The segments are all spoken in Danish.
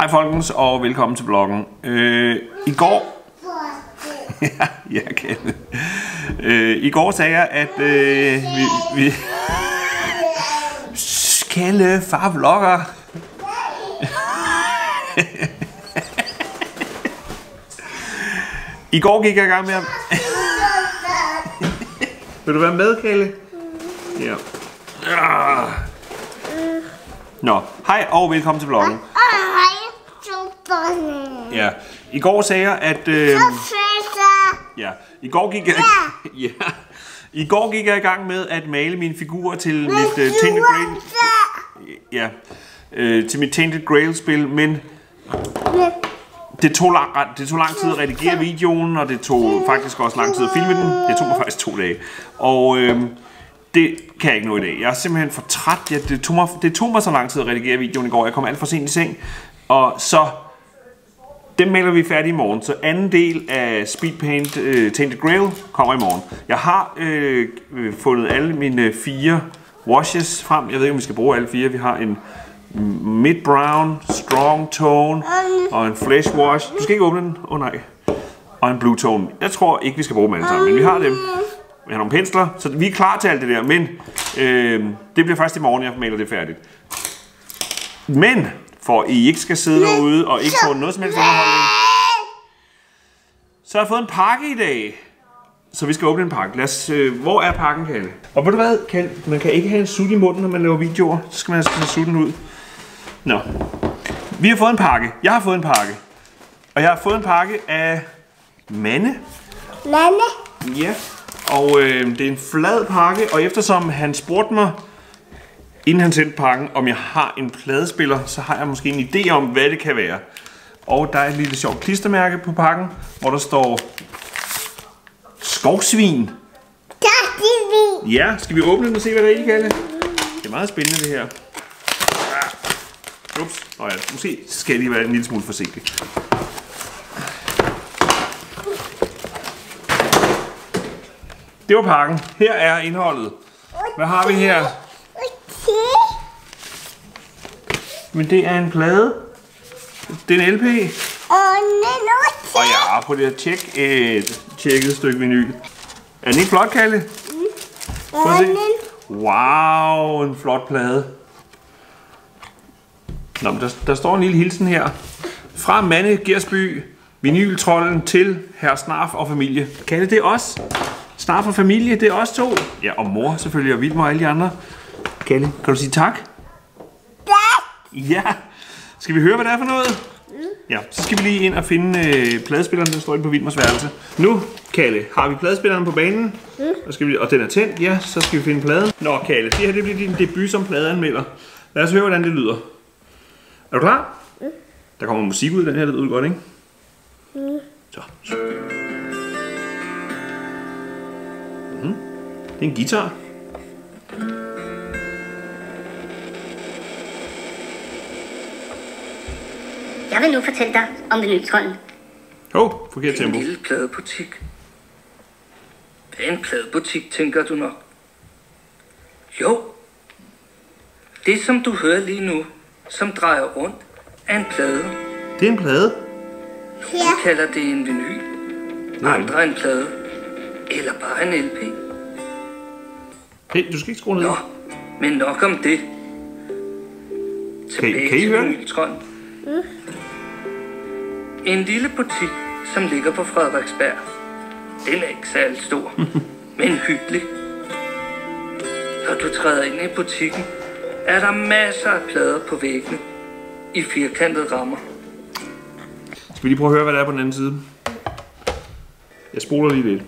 Hej folkens, og velkommen til bloggen. Øh, I går... ja, jeg kan øh, I går sagde jeg, at øh, vi... vi Kalle, far vlogger. I går gik jeg i gang med at... Vil du være med, Kalle? Ja. Nå, hej og velkommen til vloggen. Ja, i går sagde jeg, at... Øh, ja, i går gik jeg... ja, i går gik jeg i gang med at male mine figurer til mit øh, Tainted Grail... Ja, øh, til mit Tainted Grail-spil, men det tog, lang, det tog lang tid at redigere videoen, og det tog faktisk også lang tid at filme den. Det tog mig faktisk to dage. Og øh, det kan jeg ikke nå i dag. Jeg er simpelthen for træt. Ja, det, tog mig, det tog mig så lang tid at redigere videoen i går. Jeg kom alt for sent i seng. Og så den maler vi færdig i morgen, så anden del af Speed Paint uh, Tainted Grail kommer i morgen. Jeg har øh, øh, fundet alle mine fire washes frem. Jeg ved ikke, om vi skal bruge alle fire. Vi har en mid brown, strong tone og en flesh wash. Du skal ikke åbne den. Åh oh, nej. Og en blue tone. Jeg tror ikke, vi skal bruge dem alle sammen, men vi har dem. Vi har nogle pensler, så vi er klar til alt det der, men øh, det bliver først i morgen, jeg maler det færdigt. Men for I ikke skal sidde derude og ikke få noget som helst underholdning, så har jeg fået en pakke i dag. Så vi skal åbne en pakke. Lad os, øh, hvor er pakken, Kalle? Og ved du hvad, Kalle? Man kan ikke have en sut i munden, når man laver videoer. Så skal man have sutten ud. Nå. Vi har fået en pakke. Jeg har fået en pakke. Og jeg har fået en pakke af Manne. Manne? Ja. Og øh, det er en flad pakke, og eftersom han spurgte mig, inden han sendte pakken, om jeg har en pladespiller, så har jeg måske en idé om, hvad det kan være. Og der er et lille sjovt klistermærke på pakken, hvor der står Skovsvin. Skovsvin. Ja, skal vi åbne den og se, hvad der er i, Kalle? Det er meget spændende, det her. Ups. Nå ja, måske skal jeg lige være en lille smule forsigtig. Det var pakken. Her er indholdet. Hvad har vi her? Men det er en plade. Det er en LP. Og ja, på det her tjek, et tjekket stykke vinyl. Er den ikke flot, Kalle? Prøv at. Wow, en flot plade. Nå, men der, der står en lille hilsen her. Fra Manne Gersby, vinyltrollen til herr Snarf og familie. Kalle, det er os. Snarf og familie, det er os to. Ja, og mor selvfølgelig, og Vilmar og alle de andre. Kalle, kan du sige tak? Ja. Skal vi høre, hvad det er for noget? Ja, så skal vi lige ind og finde øh, pladespilleren, der står inde på Vilmers værelse. Nu, Kalle, har vi pladespilleren på banen, mm. og, skal vi, og den er tændt, ja, så skal vi finde pladen. Nå, Kalle, det her det bliver din debut som pladeanmelder. Lad os høre, hvordan det lyder. Er du klar? Mm. Der kommer musik ud den her, det lyder godt, ikke? Mm. Så. så. Mm. Det er en guitar. Jeg vil nu fortælle dig om vinyltrollen. Åh, oh, forkert tempo. En lille pladebutik. Hvad er en pladebutik, tænker du nok? Jo, det som du hører lige nu, som drejer rundt, er en plade. Det er en plade. Vi kalder det en vinyl. Nej. Andre en plade. Eller bare en LP. Hey, du skal ikke skrue ned. Nå, men nok om det. Kan, kan I høre det? En lille butik, som ligger på Frederiksberg. Den er ikke særlig stor, men hyggelig. Når du træder ind i butikken, er der masser af plader på væggene i firkantede rammer. Skal vi lige prøve at høre, hvad der er på den anden side? Jeg spoler lige lidt.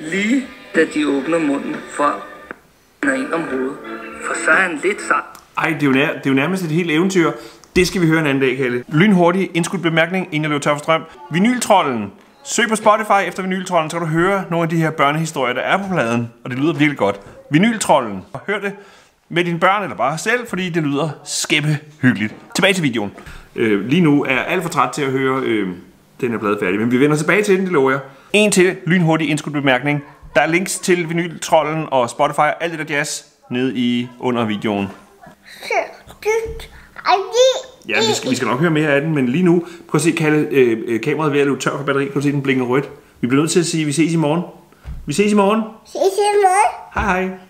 Lige da de åbner munden for ind om hovedet, for så er han lidt sej. Ej, det er, jo nær, det er jo nærmest et helt eventyr. Det skal vi høre en anden dag, Kalle. Lynhurtig indskudt bemærkning, inden jeg løber tør for strøm. Vinyltrollen. Søg på Spotify efter Vinyltrollen, så kan du høre nogle af de her børnehistorier, der er på pladen. Og det lyder virkelig godt. Vinyltrollen. Hør det med dine børn eller bare selv, fordi det lyder skæppe hyggeligt. Tilbage til videoen. Øh, lige nu er jeg alt for træt til at høre øh, den her plade færdig, men vi vender tilbage til den, det lover jeg. En til lynhurtig indskudt bemærkning. Der er links til Vinyltrollen og Spotify og alt det der jazz nede i under videoen. Ja, vi skal, vi skal nok høre mere af den, men lige nu, prøv at se, Kalle, øh, øh, kameraet er ved at løbe tør for batteri. Kan du se, den blinker rødt? Vi bliver nødt til at sige, at vi ses i morgen. Vi ses i morgen. Ses i morgen. Hej hej. Hej.